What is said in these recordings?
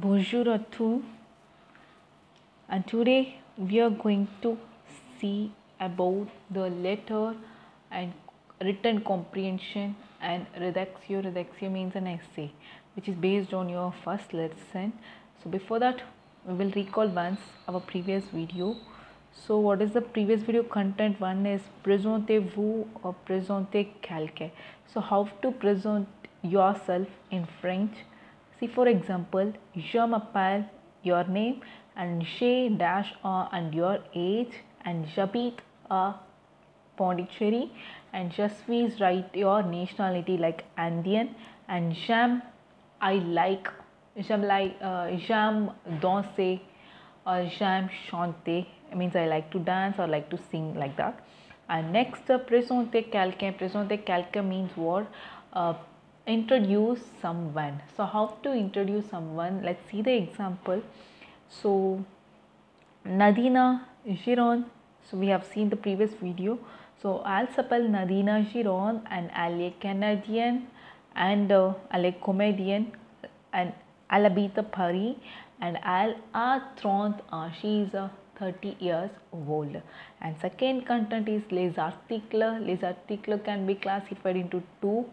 Bonjour à tous, and today we are going to see about the letter and written comprehension and redaction. Redaction means an essay which is based on your first lesson. So, before that, we will recall once our previous video. So, what is the previous video content? One is présentez-vous or présentez quelqu'un. So, how to present yourself in French See, for example, je m'appelle your name and j'ai dash a and your age and j'habite a Pondicherry and je suis write your nationality like Andean and j'aime I like j'aime like uh, j'aime danser or j'aime chanter. It means I like to dance or like to sing like that. And next uh, présenter quelqu'un. Présenter quelqu'un means what? Uh, introduce someone. So how to introduce someone? Let's see the example. So nadina giron. So we have seen the previous video. So elle s'appelle nadina giron and est canadienne and uh, est comédienne and elle habite paris and elle a 30 ans she is uh, 30 years old. And second content is les articles. Les articles can be classified into two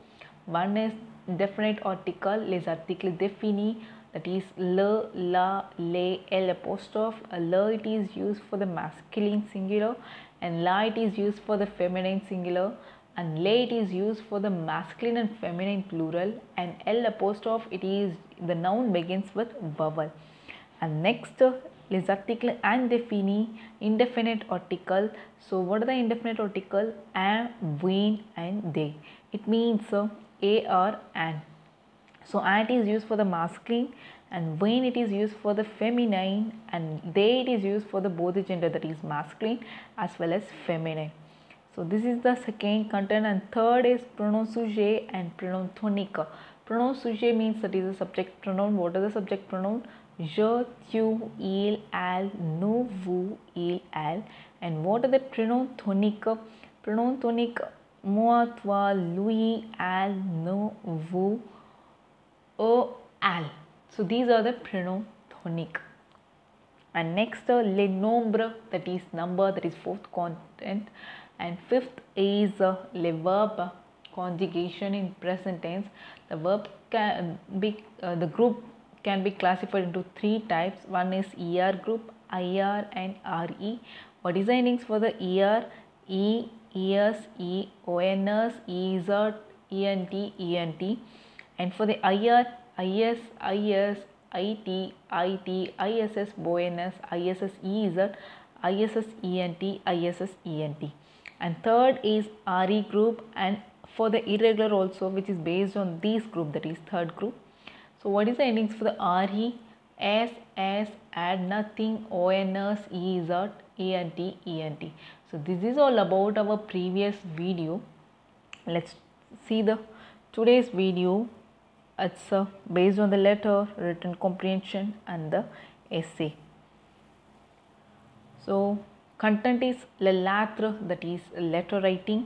one is definite article, les articles définis, that is le, la, les, l apostrophe. Le it is used for the masculine singular and la it is used for the feminine singular and le it is used for the masculine and feminine plural and l apostrophe it is the noun begins with vowel. And next les articles indéfinis, indefinite article. So what are the indefinite article? Un, when and they. It means uh, a or an. So ant is used for the masculine and when it is used for the feminine and they it is used for the both the gender that is masculine as well as feminine. So this is the second content and third is pronoun sujet and pronoun tonique. Pronoun sujet means that is a subject pronoun. What are the subject pronoun? Je, tu, il, al, nous, vous, il, elle. And what are the pronoun tonique? Pronoun tonique moi, lui, elle, nous, vous, eux, elle. So these are the pronoun tonic. And next, uh, les nombres, that is number, that is fourth content. And fifth is uh, les verb conjugation in present tense. The verb can be, uh, the group can be classified into three types. One is ER group, IR and RE. What is the endings for the ER? E, E, ONS, ENT, ENT. And for the IR, IS, IS, IT, IT, ISS, BONS, ISS, ISS, ENT, ISS, ENT. And third is RE group and for the irregular also which is based on this group that is third group. So what is the endings for the RE? S, S, add nothing, ONS, EZ, ENT, ENT. So this is all about our previous video. Let's see the today's video. It's uh, based on the letter, written comprehension and the essay. So content is le lettre that is letter writing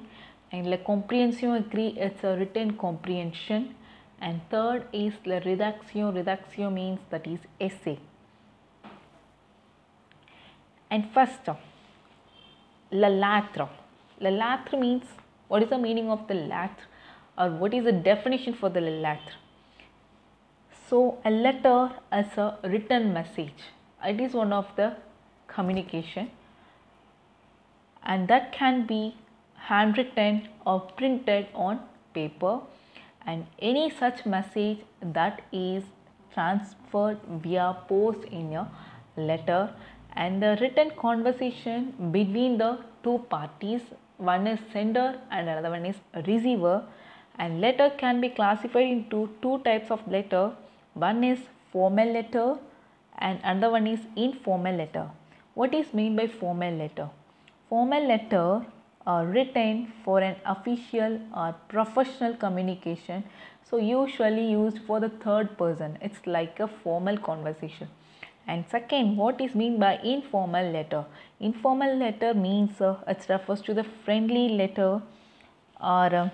and le comprehension agree it's a written comprehension and third is le redaction redaction means that is essay. And first la lettre la lettre means what is the meaning of the lettre or what is the definition for the lettre so a letter is a written message. It is one of the communication. And that can be handwritten or printed on paper and any such message that is transferred via post in a letter and the written conversation between the two parties one is sender and another one is receiver. And letter can be classified into two types of letter. One is formal letter and another one is informal letter. What is mean by formal letter? Formal letter are written for an official or professional communication so usually used for the third person it's like a formal conversation and second what is mean by informal letter informal letter means uh, it refers to the friendly letter or uh,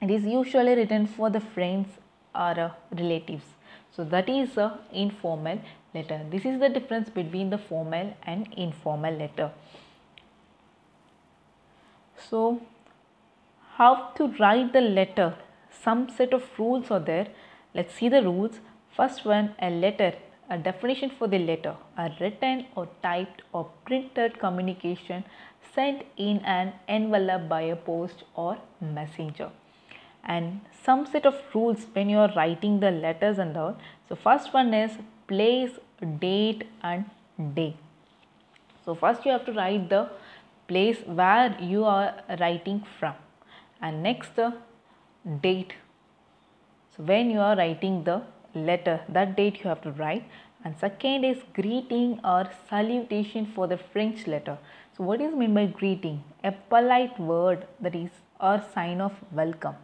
it is usually written for the friends or uh, relatives So that is a informal letter. This is the difference between the formal and informal letter. So how to write the letter? Some set of rules are there. Let's see the rules. First one, a letter a definition for the letter, a written or typed or printed communication sent in an envelope by a post or messenger. And some set of rules when you are writing the letters and all. So first one is place, date and day. So first you have to write the place where you are writing from and next the date. So when you are writing the letter that date you have to write and second is greeting or salutation for the French letter. So what is meant by greeting? A polite word that is or sign of welcome.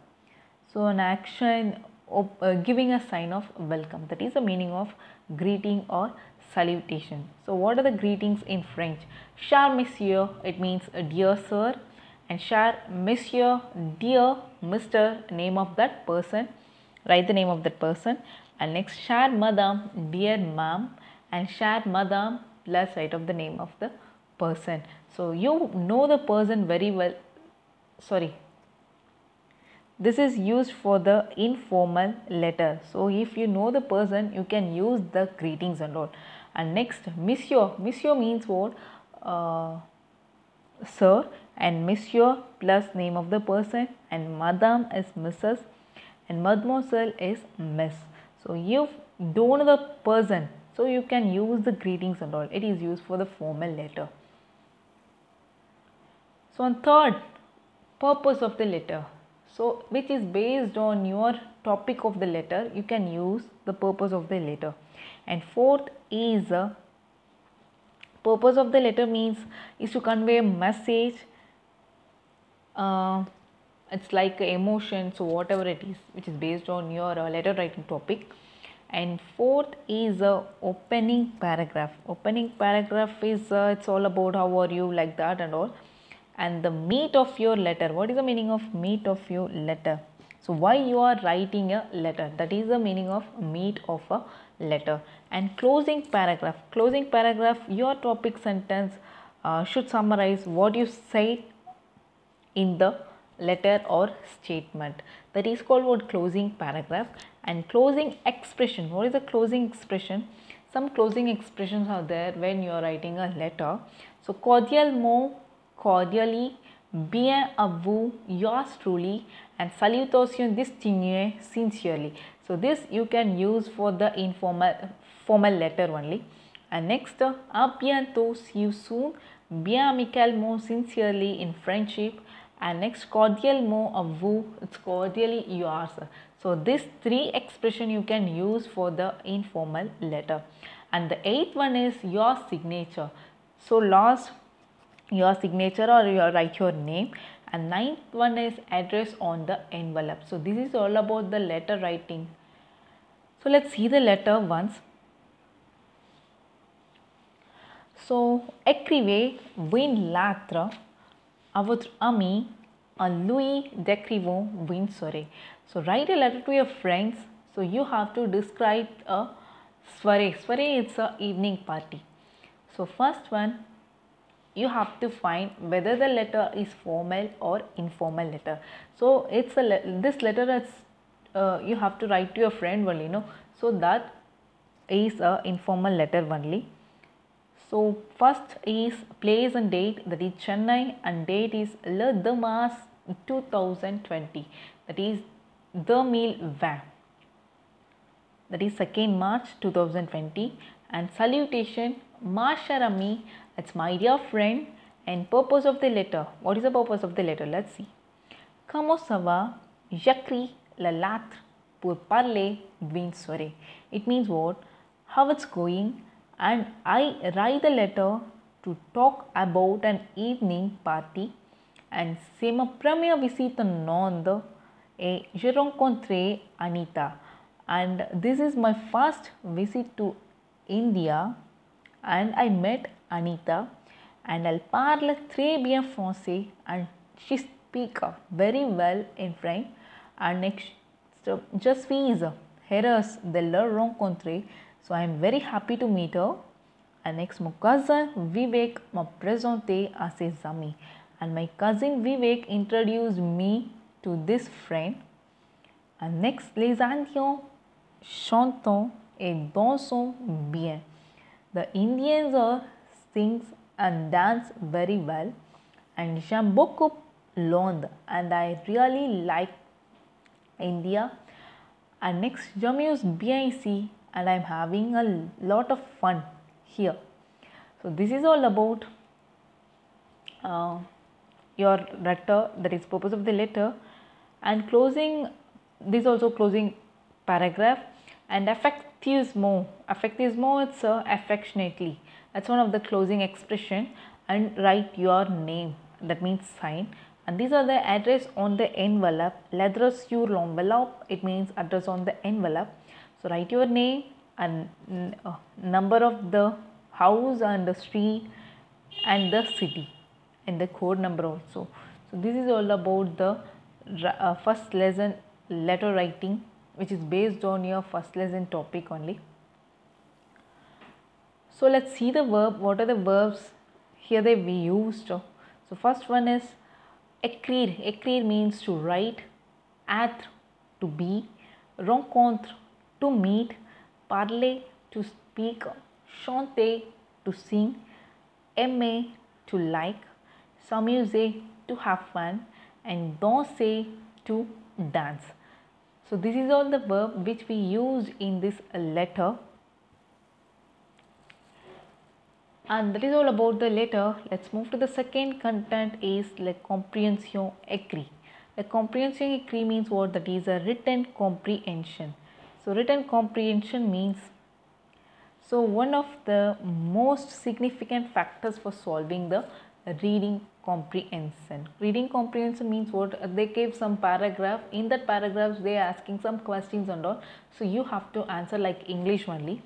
So an action of, uh, giving a sign of welcome that is the meaning of greeting or salutation. So what are the greetings in French? Cher monsieur it means dear sir. And cher monsieur dear Mr name of that person. Write the name of that person. And next cher madam dear ma'am. And cher madam plus write of the name of the person. So you know the person very well. Sorry. This is used for the informal letter. So if you know the person you can use the greetings and all and next monsieur monsieur means what uh, sir and monsieur plus name of the person and madam is mrs and mademoiselle is miss so you don't know the person. So you can use the greetings and all. It is used for the formal letter. So on third, purpose of the letter. So which is based on your topic of the letter, you can use the purpose of the letter. And fourth is uh, purpose of the letter means is to convey a message. Uh, it's like emotion so whatever it is which is based on your uh, letter writing topic. And fourth is a uh, opening paragraph. Opening paragraph is uh, it's all about how are you like that and all. And the meat of your letter what is the meaning of meat of your letter? So why you are writing a letter? That is the meaning of meat of a letter. And closing paragraph. Closing paragraph your topic sentence uh, should summarize what you say in the letter or statement. That is called what? Closing paragraph. And closing expression. What is a closing expression? Some closing expressions are there when you are writing a letter. So cordial mo cordially bien à vous yours truly and salutation distinguée sincerely so this you can use for the informal formal letter only. And next à bientôt see you soon. Bien amicalement sincerely in friendship. And next cordial mo of vous it's cordially yours so this three expression you can use for the informal letter. And the eighth one is your signature. So last your signature or your write your name and ninth one is address on the envelope so this is all about the letter writing so let's see the letter once so écrivez win latre à votre ami en lui décrivons une soirée. So write a letter to your friends. So you have to describe a soirée. Soirée is a evening party. So first one, you have to find whether the letter is formal or informal letter. So it's a this letter is uh, you have to write to your friend only, no. So that is a informal letter only. So first is place and date that is Chennai and date is Le Damas 2020 that is the meal van that is 2nd March 2020 and salutation Masharami it's my dear friend and purpose of the letter. What is the purpose of the letter? Let's see. Comment ça va J'écris la pour parler soirée it means what? How it's going and I write the letter to talk about an evening party and c'est ma première visite en Inde et je rencontré Anita. And this is my first visit to India and I met Anita and elle parle très bien français and she speak very well in French and next so, je suis heureuse de le rencontrer. So I am very happy to meet her. And next, mon cousin Vivek m'a présenté à ses amis. And my cousin Vivek introduced me to this friend. And next, les Indiens chantent et dansent bien. The Indians are sings and dance very well. And beaucoup Londres and I really like India. And next, j'amuse is BIC and I'm having a lot of fun here. So this is all about uh, your letter that is purpose of the letter and closing this also closing paragraph and affectismo affectismo it's uh, affectionately that's one of the closing expression. And write your name. That means sign. And these are the address on the envelope. L'adresse sur l'envelope it means address on the envelope. So write your name and uh, number of the house and the street and the city. And the code number also. So this is all about the uh, first lesson letter writing which is based on your first lesson topic only so let's see the verb what are the verbs here they we used? So first one is écrire. Écrire means to write être to be rencontre to meet parler to speak chanter to sing aimer to like s'amuser to have fun and danser to dance. So this is all the verb which we use in this letter and that is all about the letter. Let's move to the second content is la compréhension écrit. La compréhension écrit means what? That is a written comprehension. So written comprehension means so one of the most significant factors for solving the reading comprehension. Reading comprehension means what? They gave some paragraph. In that paragraphs they are asking some questions and all. So you have to answer like English only.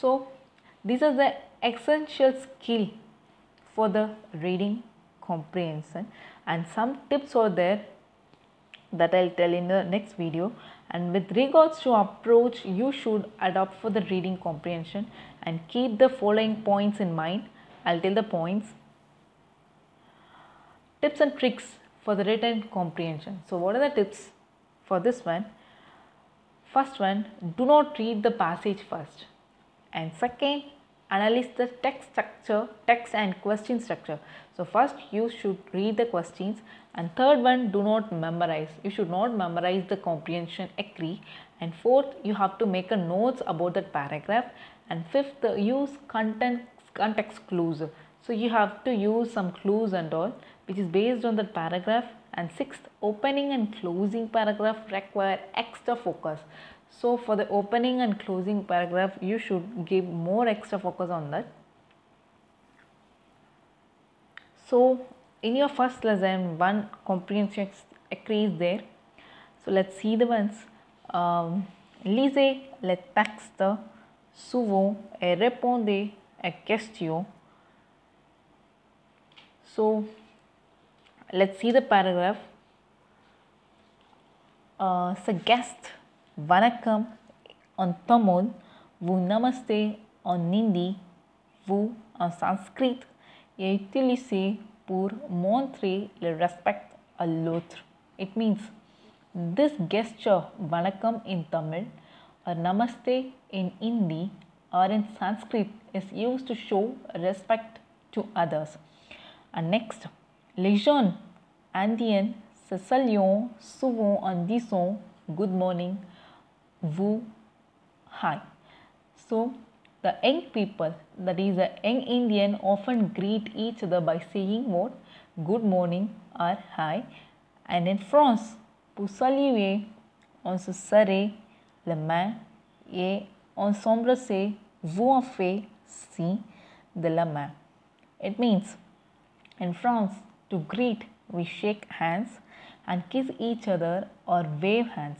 So these are the essential skill for the reading comprehension and some tips are there that I'll tell in the next video and with regards to approach you should adopt for the reading comprehension and keep the following points in mind. I'll tell the points. Tips and tricks for the written comprehension. So what are the tips for this one? First one, do not read the passage first. And second, analyze the text structure, text and question structure. So first you should read the questions and third one do not memorize. You should not memorize the comprehension écrit and fourth you have to make a notes about that paragraph and fifth use content context clues. So you have to use some clues and all which is based on that paragraph and sixth opening and closing paragraph require extra focus. So for the opening and closing paragraph, you should give more extra focus on that. So in your first lesson, one comprehension is there. So let's see the ones. Um, lisez les textes souvent et répondez à questions. So let's see the paragraph. Uh, so Vanakkam on Tamil, Vu Namaste on Hindi, Vu en sanskrit est utilisé pour montrer le respect à l'autre. It means this gesture Vanakkam in Tamil or Namaste in Hindi or in Sanskrit is used to show respect to others. And next, les jeunes indiens se saluent souvent en disant good morning Wu Hai. So the young people, that is the young Indian, often greet each other by saying what? Good morning or hi. And in France, pour saluer, on se serre la main et on s'embrasse, vous en fait si de la main. It means in France, to greet, we shake hands and kiss each other or wave hands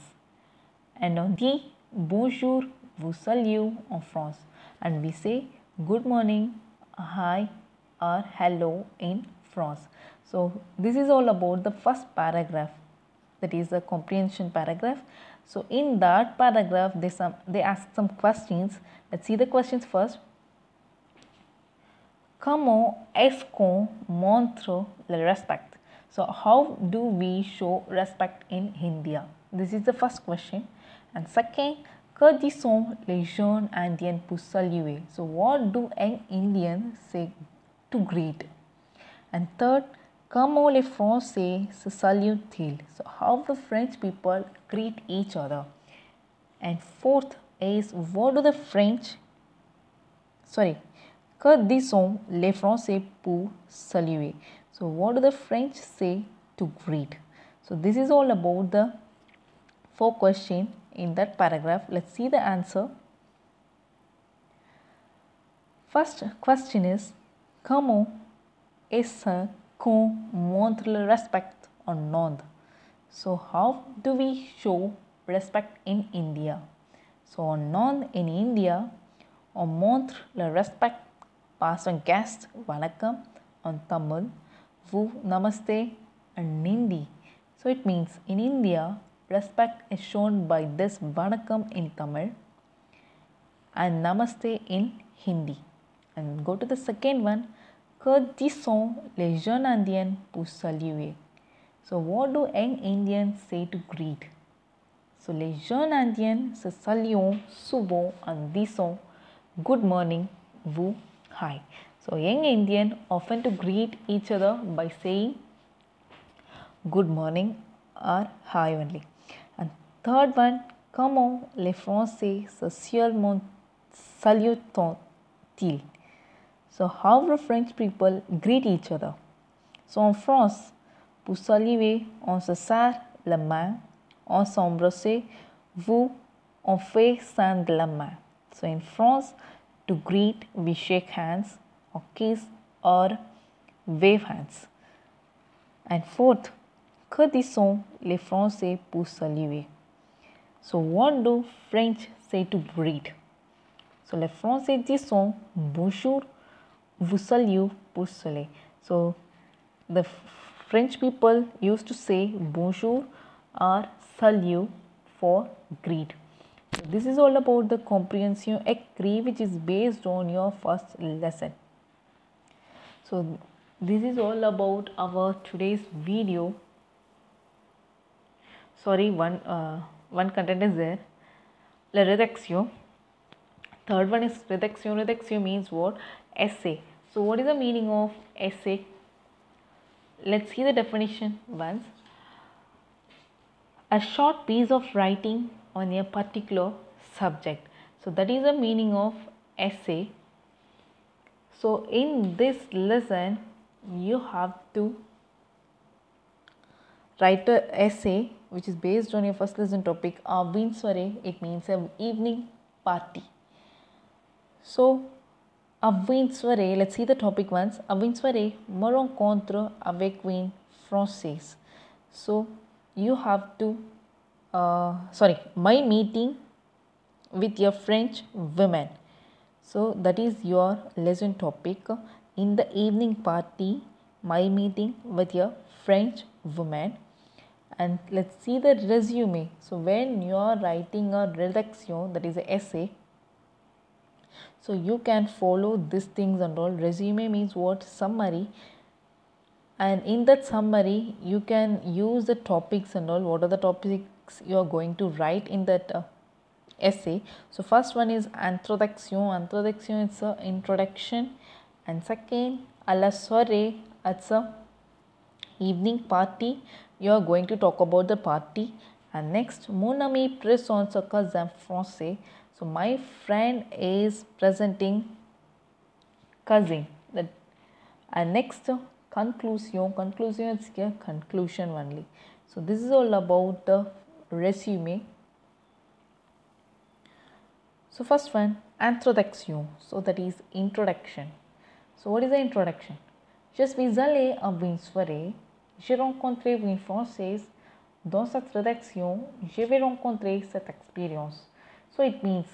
and on the bonjour, vous salue en France and we say good morning, hi or hello in France. So this is all about the first paragraph that is the comprehension paragraph. So in that paragraph, they some they ask some questions. Let's see the questions first. Comment est-ce qu'on montre le respect? So how do we show respect in India? This is the first question. And second, que disent les jeunes Indiens pour saluer? So what do young Indians say to greet? And third, comment les Français se saluent-ils? So how the French people greet each other? And fourth is what do the French sorry que disent les Français pour saluer? So what do the French say to greet? So this is all about the four question in that paragraph. Let's see the answer. First question is comment est-ce qu'on montre le respect or not? So how do we show respect in India? So on non in India, on montre le respect pass on guest vanakkam on Tamil, vu namaste and Nindi. So it means in India respect is shown by this vanakkam in Tamil and namaste in Hindi. And go to the second one, que les jeunes indiens pour saluer? So what do young Indians say to greet? So les jeunes indiens se saluent souvent en disant good morning, vous, hi. So young Indian often to greet each other by saying good morning or hi only. Third one, comment les Français se salutent-ils? So how the French people greet each other? So en France, pour saluer, on se serre la main, on s'embrasse, vous, on fait signe de la main. So in France, to greet, we shake hands, or kiss, or wave hands. And fourth, que disent les Français pour saluer? So what do French say to greet? So les Français disent bonjour, vous salue pour saluer. So the French people used to say bonjour or salut for greet. So this is all about the comprehension écrit which is based on your first lesson. So this is all about our today's video. Sorry, one uh, one content is there. Rédaction. Third one is rédaction. Rédaction means what? Essay. So what is the meaning of essay? Let's see the definition once. A short piece of writing on a particular subject. So that is the meaning of essay. So in this lesson, you have to write a essay which is based on your first lesson topic. Avinsware, it means an evening party. So Avinsware, let's see the topic once. Avinsware, me rencontre avec une française. So you have to, uh, sorry, my meeting with your French women. So that is your lesson topic. In the evening party, my meeting with your French woman. And let's see the resume. So when you are writing a redaction, that is an essay, so you can follow these things and all. Resume means what? Summary. And in that summary, you can use the topics and all. What are the topics you are going to write in that uh, essay? So first one is introduction. Introduction is a introduction. And second, a la soirée. It's a evening party. You are going to talk about the party. And next, mon ami présente ce cousin français. So my friend is presenting cousin. That and next conclusion. Conclusion is here conclusion only. So this is all about the resume. So first one introduction. So that is introduction. So what is the introduction? Je suis allé à Winsfore. J'ai rencontré une Française. Dans cette rédaction, je vais rencontrer cette expérience. So it means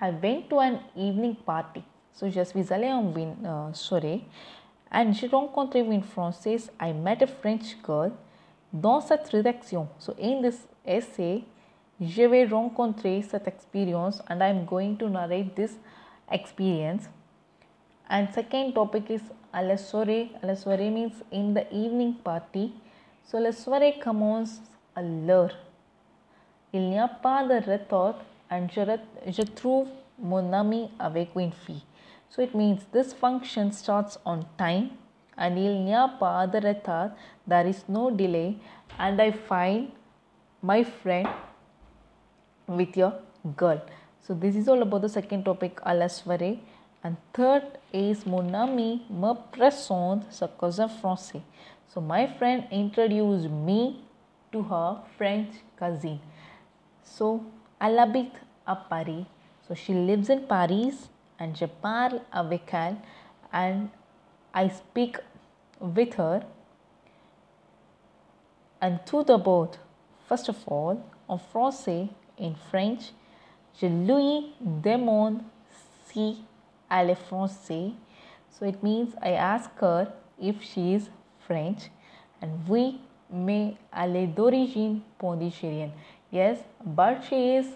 I went to an evening party. So je suis allé à une uh, soirée and j'ai rencontré une française. I met a French girl dans cette rédaction. So in this essay Je vais rencontrer cette expérience and I am going to narrate this experience. And second topic is à la soirée. À la soirée means in the evening party. So la soirée commence à l'heure. Il n'y a pas de retard and je, trouve mon ami avec une fille. So it means this function starts on time and il n'y a pas de retard. There is no delay and I find my friend with your girl. So this is all about the second topic à la soirée. And third is mon ami me présente sa cousin français. So my friend introduced me to her French cousin. So elle habite à Paris. So she lives in Paris and je parle avec elle and I speak with her. And tout d'abord, first of all, en français, in French, je lui demande si français. So it means I ask her if she is French and oui, mais elle est d'origine pondicherrienne. Yes, but she is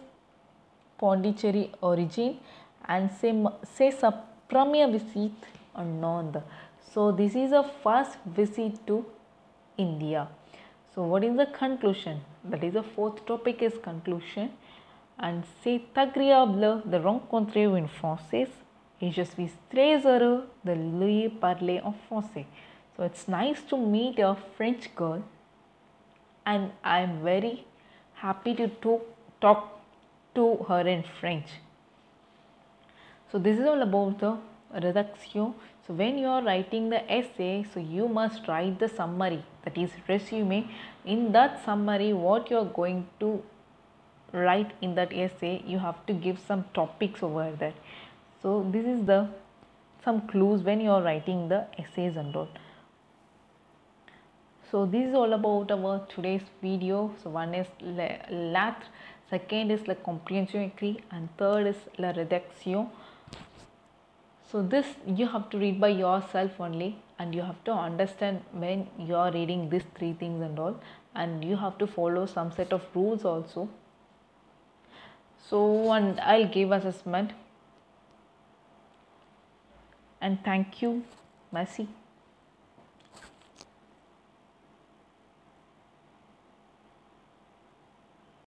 Pondicherry origin and c'est sa première visite en Inde. So this is a first visit to India. So what is the conclusion? That is the fourth topic is conclusion. And c'est agréable de rencontrer une Française et je suis très heureux de lui parler en français. So it's nice to meet a French girl and I'm very happy to talk, talk to her in French. So this is all about the redaction. So when you are writing the essay, so you must write the summary that is resume. In that summary, what you are going to write in that essay, you have to give some topics over there. So this is the some clues when you are writing the essays and all. So this is all about our today's video. So one is lettres, second is la compréhension écrit and third is la rédaction. So this you have to read by yourself only and you have to understand when you are reading these three things and all and you have to follow some set of rules also. So and I'll give assessment and thank you. Merci.